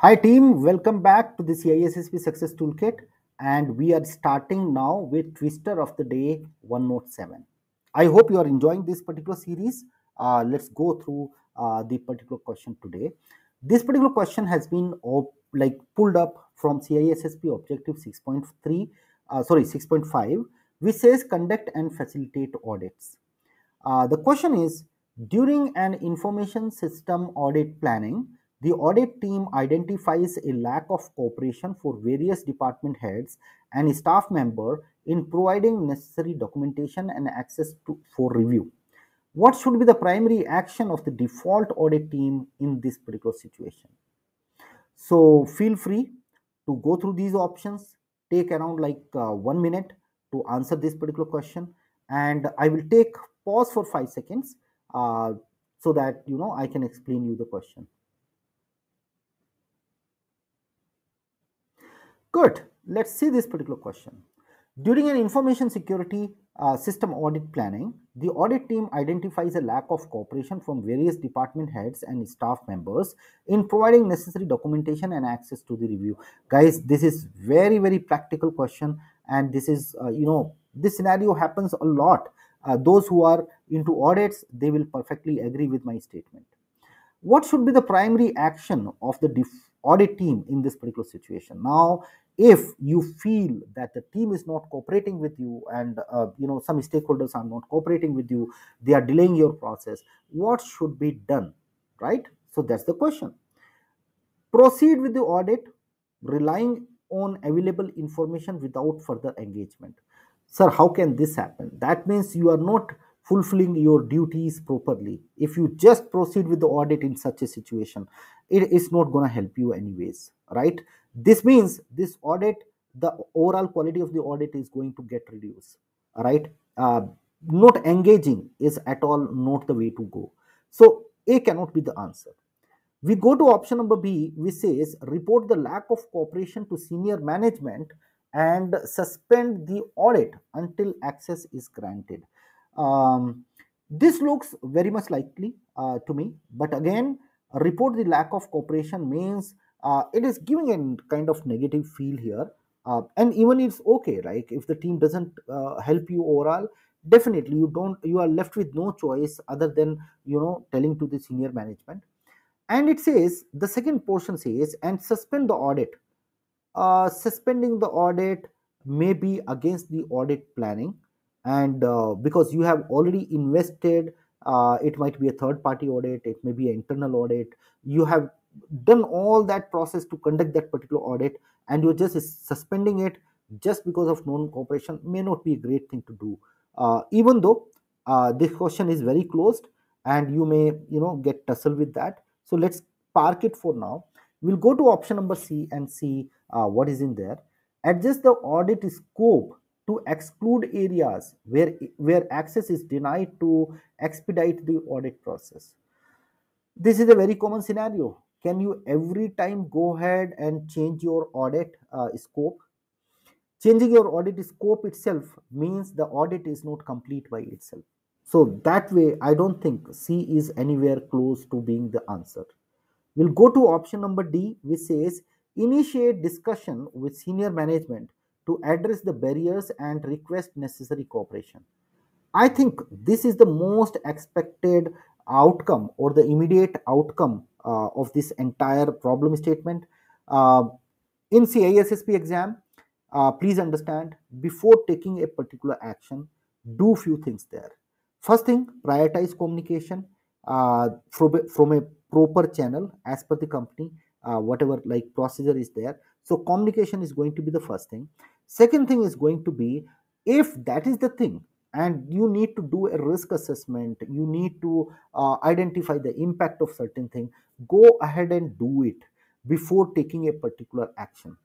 Hi team, welcome back to the CISSP Success Toolkit and we are starting now with Twister of the Day OneNote 7. I hope you are enjoying this particular series. Uh, let's go through uh, the particular question today. This particular question has been like pulled up from CISSP Objective 6.3, uh, sorry 6.5, which says conduct and facilitate audits. Uh, the question is, during an information system audit planning, the audit team identifies a lack of cooperation for various department heads and staff member in providing necessary documentation and access to, for review. What should be the primary action of the default audit team in this particular situation? So feel free to go through these options, take around like uh, one minute to answer this particular question and I will take pause for five seconds uh, so that you know I can explain you the question. Good. Let's see this particular question. During an information security uh, system audit planning, the audit team identifies a lack of cooperation from various department heads and staff members in providing necessary documentation and access to the review. Guys, this is very, very practical question and this is, uh, you know, this scenario happens a lot. Uh, those who are into audits, they will perfectly agree with my statement. What should be the primary action of the audit team in this particular situation? Now, if you feel that the team is not cooperating with you and uh, you know some stakeholders are not cooperating with you they are delaying your process what should be done right? So that's the question. Proceed with the audit relying on available information without further engagement. Sir how can this happen? That means you are not fulfilling your duties properly. If you just proceed with the audit in such a situation it is not going to help you anyways right? This means this audit the overall quality of the audit is going to get reduced right? Uh, not engaging is at all not the way to go. So a cannot be the answer. We go to option number b which says report the lack of cooperation to senior management and suspend the audit until access is granted. Um, this looks very much likely uh, to me. But again report the lack of cooperation means uh, it is giving a kind of negative feel here. Uh, and even it's okay like if the team doesn't uh, help you overall definitely you don't you are left with no choice other than you know telling to the senior management. And it says the second portion says and suspend the audit. Uh, suspending the audit may be against the audit planning. And uh, because you have already invested uh, it might be a third party audit it may be an internal audit. You have done all that process to conduct that particular audit and you're just suspending it just because of non-cooperation may not be a great thing to do. Uh, even though uh, this question is very closed and you may you know get tussled with that. So let's park it for now. We'll go to option number c and see uh, what is in there. Adjust the audit scope to exclude areas where where access is denied to expedite the audit process. This is a very common scenario can you every time go ahead and change your audit uh, scope? Changing your audit scope itself means the audit is not complete by itself. So that way i don't think c is anywhere close to being the answer. We'll go to option number d which says initiate discussion with senior management to address the barriers and request necessary cooperation. I think this is the most expected outcome or the immediate outcome uh, of this entire problem statement. Uh, in CISSP exam, uh, please understand before taking a particular action, do few things there. First thing, prioritize communication from, from a proper channel as per the company, whatever like procedure is there. So communication is going to be the first thing. Second thing is going to be if that is the thing and you need to do a risk assessment. You need to uh, identify the impact of certain thing. Go ahead and do it before taking a particular action.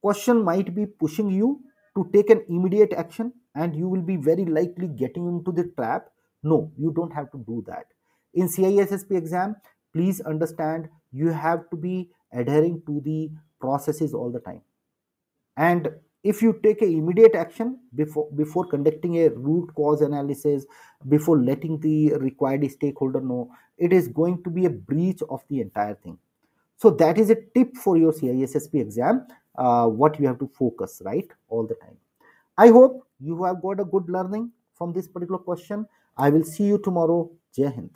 Question might be pushing you to take an immediate action and you will be very likely getting into the trap. No you don't have to do that. In CISSP exam please understand you have to be adhering to the processes all the time. And if you take a immediate action before before conducting a root cause analysis before letting the required stakeholder know it is going to be a breach of the entire thing So that is a tip for your CISSP exam, uh, what you have to focus, right, all the time. I hope you have got a good learning from this particular question. I will see you tomorrow. Jai Hind.